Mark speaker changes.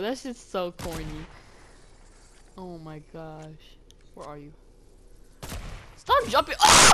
Speaker 1: That's just so corny. Oh my gosh. Where are you? Stop jumping. oh!